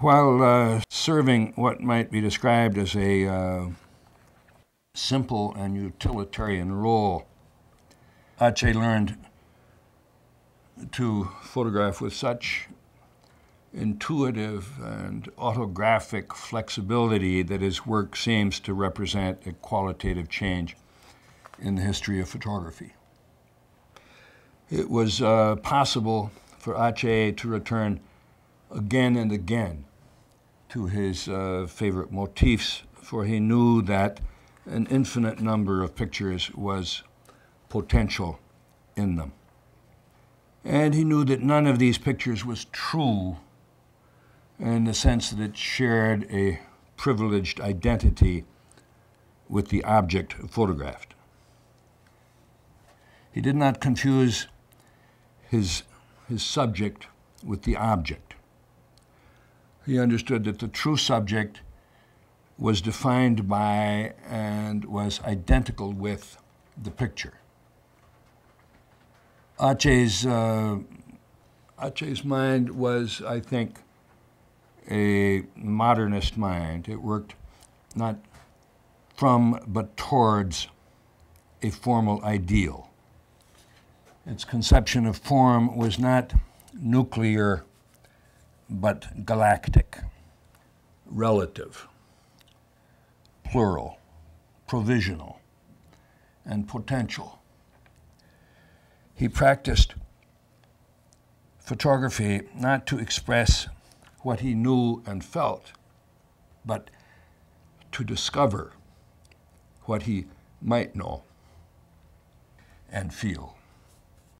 While uh, serving what might be described as a uh, simple and utilitarian role, Atget learned to photograph with such intuitive and autographic flexibility that his work seems to represent a qualitative change in the history of photography. It was uh, possible for Atget to return again and again to his uh, favorite motifs, for he knew that an infinite number of pictures was potential in them. And he knew that none of these pictures was true in the sense that it shared a privileged identity with the object photographed. He did not confuse his, his subject with the object. He understood that the true subject was defined by and was identical with the picture. Atget's, uh, Atget's mind was, I think, a modernist mind. It worked not from but towards a formal ideal. Its conception of form was not nuclear but galactic, relative, plural, provisional, and potential. He practiced photography not to express what he knew and felt, but to discover what he might know and feel.